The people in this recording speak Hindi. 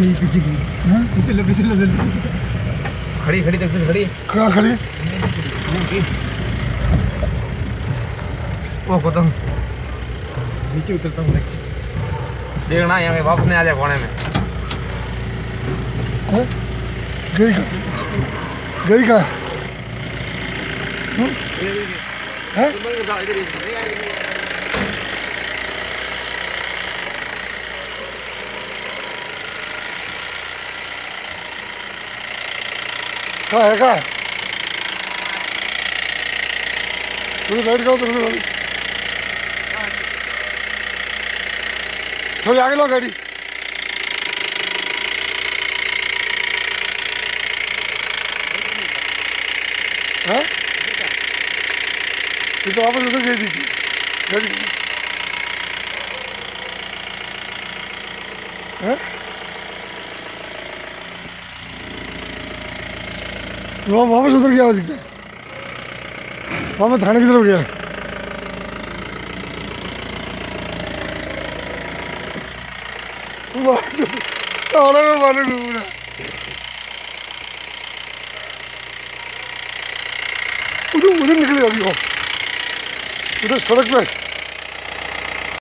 गई पीछे गई हाँ? पीछे ले पीछे ले खड़ी खड़ी तक खड़ी। खड़ी? वो को तो नीचे उतरता हूँ देखना यहाँ वापस नहीं आ जाए कोने में। हैं? गई का गई का हैं? कहाँ है कहाँ है उधर लाइट का उधर उधर थोड़ी आगे लो गाड़ी। हाँ? तो वापस उधर गई थी गाड़ी हाँ? वो वापस उधर गया दिखता है वापस थाने की तरफ़ गया। मालूम उधर उधर निकले अभी वो। उधर सड़क पे।